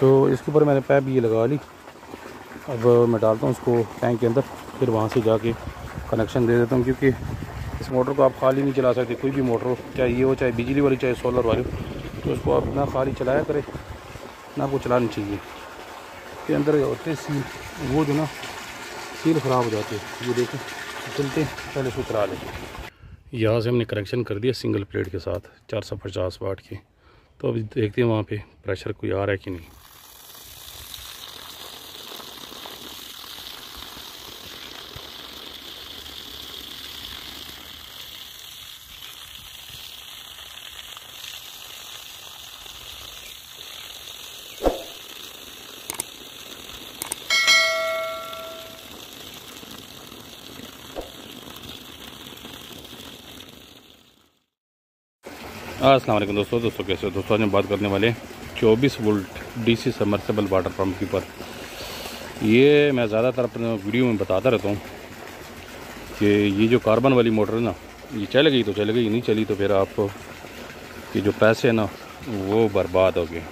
तो इसके ऊपर मैंने पैप ये लगा ली। अब मैं डालता हूँ उसको टैंक के अंदर, फिर वहाँ से जाके कनेक्शन दे देता हूँ, क्योंकि इस मोटर को आप खाली नहीं चला सकते, कोई भी मोटर हो, चाहे ये हो, चाहे बिजली वाली, चाहे सोलर वाली तो उसको आप ना खाली चलाया करें, ना आपको चलानी चाहिए। के अंदर होते सील वो जो ना सील ख़राब हो जाते ये देखें चलते पहले इसको चला लें। यहाँ से हमने कनेक्शन कर दिया सिंगल प्लेट के साथ, चार सौ पचास वाट के। तो अब देखते हैं वहाँ पे प्रेशर कोई आ रहा है कि नहीं। असलम दोस्तों दोस्तों कैसे हो? दोस्तों, आज हम बात करने वाले चौबीस volt DC submersible water pump के ऊपर ये मैं ज़्यादातर अपने वीडियो में बताता रहता हूँ कि ये जो कार्बन वाली मोटर है ना, ये चल गई तो चल गई, नहीं चली तो फिर आप ये जो पैसे हैं ना, वो बर्बाद हो गए।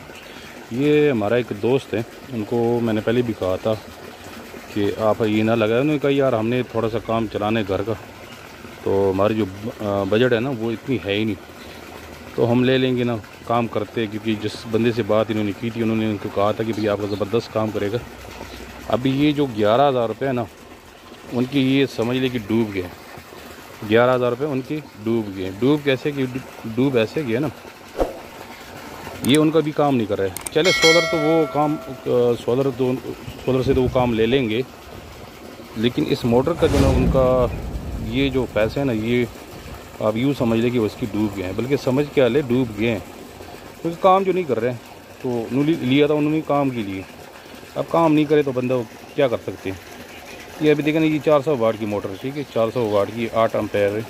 ये हमारा एक दोस्त है, उनको मैंने पहले भी कहा था कि आप ये ना लगाए उन्होंने कहा, यार, हमने थोड़ा सा काम चलाने घर का तो हमारी जो बजट है ना, वो इतनी है ही नहीं। तो हम ले लेंगे ना, काम करते क्योंकि जिस बंदे से बात इन्होंने की थी, उन्होंने उनको कहा था कि भाई आपका ज़बरदस्त काम करेगा। अभी ये जो ग्यारह हज़ार रुपये है ना, उनकी ये समझ ले कि डूब गए ग्यारह हज़ार रुपये उनकी डूब गए डूब कैसे कि डूब ऐसे गए ना। ये उनका भी काम नहीं कर रहा। है चले, सोलर तो वो काम सोलर तो सोलर से तो वो काम ले लेंगे। लेकिन इस मोटर का जो ना उनका ये जो पैसे हैं ना, ये आप यूँ समझ लें कि वो इसकी डूब गए हैं, बल्कि समझ क्या ले, डूब गए हैं। क्योंकि काम जो नहीं कर रहे हैं तो उन्होंने लिया था उन्होंने काम के लिए। अब काम नहीं करे तो बंदा क्या कर सकते हैं? ये अभी देखें ये चार सौ की मोटर ठीक है? चार सौ की आठ अम्पेयर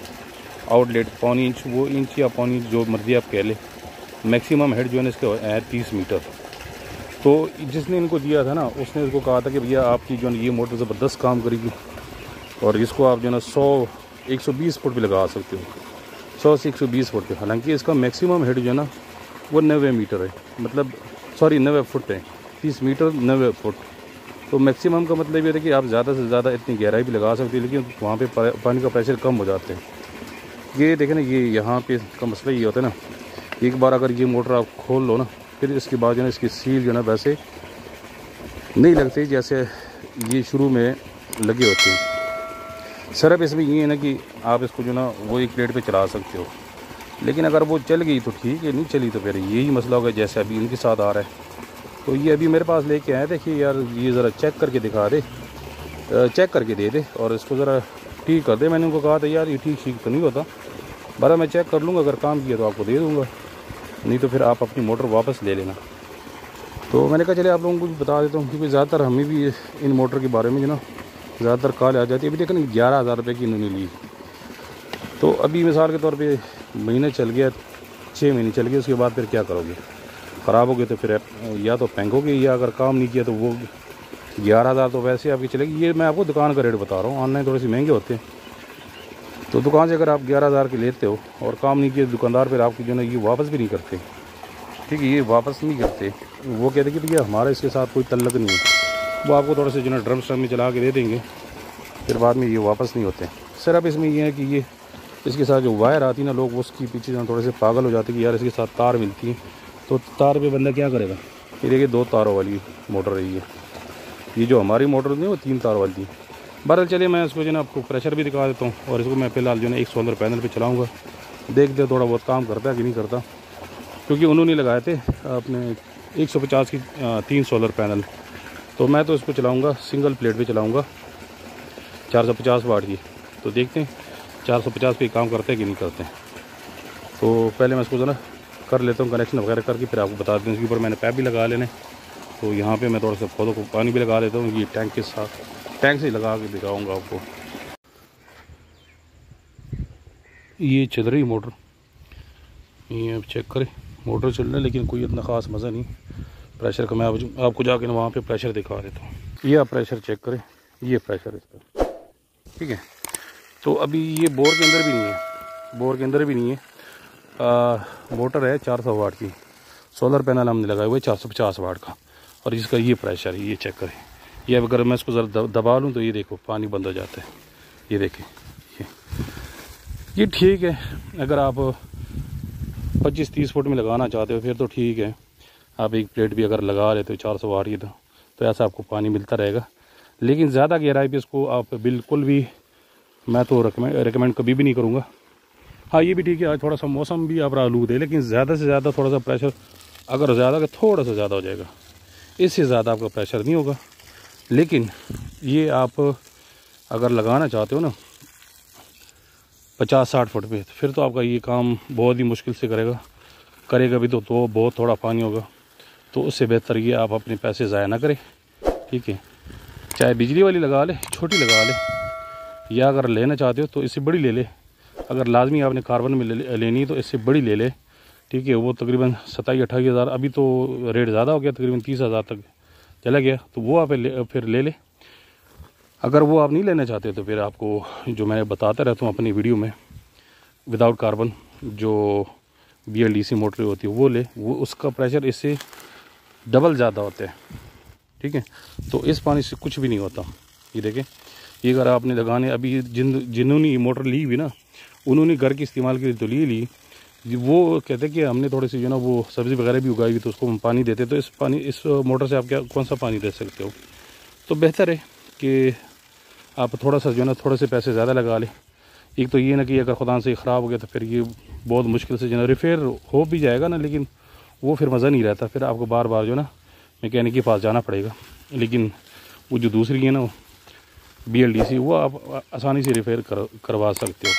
आउटलेट पौनी इंच, वो इंच या पौनी इंच जो मर्ज़ी आप कह लें। मैक्सिमम हेड जो है इसके है तीस मीटर। तो जिसने इनको दिया था ना, उसने इसको कहा था कि भैया आपकी जो है ये मोटर ज़बरदस्त काम करेगी, और इसको आप जो है ना सौ 120 फुट भी लगा सकते हो। सौ से एक सौ बीस फुट पे। हालाँकि इसका मैक्सिमम हेड जो है ना, वो नबे मीटर है। मतलब सॉरी नबे फुट है। तीस मीटर नबे फुट। तो मैक्सिमम का मतलब ये है कि आप ज़्यादा से ज़्यादा इतनी गहराई भी लगा सकते हैं, लेकिन वहाँ पे पानी का प्रेशर कम हो जाता है। ये देखें ना, ये यहाँ पे का मसला ये होता है ना, एक बार अगर ये मोटर आप खोल लो ना, फिर इसके बाद जो है इसकी सील जो है ना, वैसे नहीं लगती, जैसे ये शुरू में लगे होते हैं। सर, अब इसमें ये है ना कि आप इसको जो ना, वो एक प्लेट पे चला सकते हो। लेकिन अगर वो चल गई तो ठीक है, नहीं चली तो फिर यही मसला होगा जैसे अभी इनके साथ आ रहा है। तो ये अभी मेरे पास लेके आए देखिए यार, ये ज़रा चेक करके दिखा दे। चेक करके दे दे और इसको ज़रा ठीक कर दे। मैंने उनको कहा था, यार, ये ठीक ठीक तो नहीं होता। बरा मैं चेक कर लूँगा, अगर काम किया तो आपको दे दूँगा। नहीं तो फिर आप अपनी मोटर वापस ले लेना। तो मैंने कहा चले आप लोगों को भी बता देता हूँ, क्योंकि ज़्यादातर हमें भी इन मोटर के बारे में जो ना ज़्यादातर कॉल आ जाती है। अभी देखो ना, ग्यारह हज़ार रुपये की इन्होंने ली। तो अभी मिसाल के तौर पे महीने चल गया छः महीने चल गए, उसके बाद फिर क्या करोगे? ख़राब हो गए तो फिर या तो फेंकोगे या अगर काम नहीं किया तो वो ग्यारह हज़ार तो वैसे आपकी चलेगी। ये मैं आपको दुकान का रेट बता रहा हूँ ऑनलाइन थोड़े से महँगे होते हैं। तो दुकान से अगर आप ग्यारह हज़ार के लेते हो और काम नहीं किया, दुकानदार फिर आपकी जो है ये वापस भी नहीं करते। ठीक है, ये वापस नहीं करते। वो कहते कि भैया, हमारा इसके साथ कोई तल्लक नहीं है। वो आपको थोड़ा सा जो है ड्रम स्ट्रम में चला के दे देंगे। फिर बाद में ये वापस नहीं होते। सर, अब इसमें ये है कि ये, इसके साथ जो वायर आती है ना, लोग उसकी पीछे जो थोड़े से पागल हो जाते हैं कि यार इसके साथ तार मिलती है। तो तार पे बंदा क्या करेगा? ये देखिए, दो तारों वाली मोटर रही है ये। जो हमारी मोटर नहीं, वो तीन तार वाली थी। बहरहाल चलिए, मैं इसको जो है आपको प्रेशर भी दिखा देता हूँ और इसको मैं फ़िलहाल जो है एक सोलर पैनल पर चलाऊँगा। देख देखते थोड़ा बहुत काम करता है कि नहीं करता। क्योंकि उन्होंने लगाए थे अपने 150 की तीन सोलर पैनल। तो मैं तो इसको चलाऊँगा सिंगल प्लेट पे चलाऊँगा। 450 वाट की। तो देखते हैं 450 पे काम करते हैं कि नहीं करते हैं। तो पहले मैं इसको जो ना कर लेता हूँ कनेक्शन वगैरह करके, फिर आपको बता दूँ इसके ऊपर मैंने पैप भी लगा लेने तो यहाँ पे मैं थोड़ा सा पौधों को पानी भी लगा लेता हूँ, ये टैंक के साथ। टैंक से लगा के दिखाऊँगा आपको। ये चल रही मोटर ये अब चेक करें मोटर चल रहा है, लेकिन कोई इतना ख़ास मज़ा नहीं। प्रेशर का मैं आप, आपको जाके ना वहाँ पे प्रेशर दिखा देता हूँ। ये आप प्रेशर चेक करें। ये प्रेशर इसका। ठीक है? तो अभी ये बोर के अंदर भी नहीं है। बोर के अंदर भी नहीं है। मोटर है चार सौ वाट की। सोलर पैनल हमने लगाए हुए चार सौ पचास वाट का। और इसका ये प्रेशर है ये चेक करें। ये अगर मैं इसको ज़रा दबा लूँ तो ये देखो पानी बंद हो जाता है। ये देखें ये। ये ठीक है। अगर आप पच्चीस तीस फुट में लगाना चाहते हो फिर तो ठीक है। आप एक प्लेट भी अगर लगा लेते हो चार सौ रही है तो, तो ऐसा आपको पानी मिलता रहेगा। लेकिन ज़्यादा गहराई पे इसको आप बिल्कुल भी मैं तो रिकमेंड कभी भी नहीं करूँगा। हाँ ये भी ठीक है आज थोड़ा सा मौसम भी आप आलूद है लेकिन ज़्यादा से ज़्यादा थोड़ा सा प्रेशर अगर ज़्यादा का थोड़ा सा ज़्यादा हो जाएगा। इससे ज़्यादा आपका प्रेशर नहीं होगा। लेकिन ये आप अगर लगाना चाहते हो ना पचास साठ फुट पे तो फिर तो आपका ये काम बहुत ही मुश्किल से करेगा। करेगा भी तो, तो बहुत थोड़ा पानी होगा। तो उससे बेहतर ये आप अपने पैसे ज़ाया ना करें। ठीक है? चाहे बिजली वाली लगा ले छोटी लगा ले या अगर लेना चाहते हो तो इससे बड़ी ले ले। अगर लाजमी आपने कार्बन में ले, लेनी है तो इससे बड़ी ले ले। ठीक है? वो तकरीबन सताई अट्ठाईस हज़ार अभी तो रेट ज़्यादा हो गया तकरीबन तीस हज़ार तक चला गया तो वो आप ले, फिर ले ले। अगर वो आप नहीं लेना चाहते तो फिर आपको जो मैं बताता रहता हूँ अपनी वीडियो में विदाउट कार्बन जो बी एल मोटर होती है वो ले। वो उसका प्रेशर इससे डबल ज़्यादा होते हैं। ठीक है? तो इस पानी से कुछ भी नहीं होता। ये देखें ये अगर आपने लगाने, अभी जिन, जिन्होंने ये मोटर ली हुई ना, उन्होंने घर के इस्तेमाल के लिए तो ली ली। वो कहते कि हमने थोड़ी सी जो ना वो सब्ज़ी वगैरह भी उगाई हुई तो उसको हम पानी देते तो इस पानी, इस मोटर से आप क्या, कौन सा पानी दे सकते हो? तो बेहतर है कि आप थोड़ा सा जो ना थोड़े से पैसे ज़्यादा लगा लें। एक तो ये ना कि अगर खुदा से ख़राब हो गया तो फिर ये बहुत मुश्किल से जो ना रिपेयर हो भी जाएगा ना, लेकिन वो फिर मज़ा नहीं रहता, फिर आपको बार बार जो ना मैकेनिक के पास जाना पड़ेगा। लेकिन वो जो दूसरी है ना बी एल डी सी वो आप आसानी से रिपेयर कर, करवा सकते हो।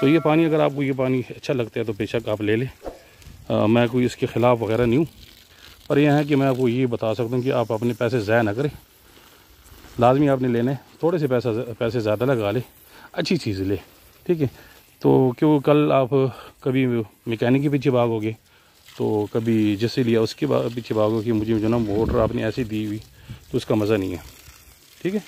तो ये पानी, अगर आपको ये पानी अच्छा लगता है तो बेशक आप ले लें। मैं कोई इसके ख़िलाफ़ वगैरह नहीं हूँ। पर यह है कि मैं आपको ये बता सकता हूँ कि आप अपने पैसे ज़ाय ना करें। लाजमी आपने लेने थोड़े से पैसा, पैसे ज़्यादा लगा ले। अच्छी चीज़ ले। ठीक है? तो क्यों कल आप कभी मैकेनिक के पीछे भागोगे? तो कभी जैसे लिया, उसके पीछे भागो कि मुझे जो ना मोटर आपने ऐसी दी हुई तो उसका मज़ा नहीं है। ठीक है?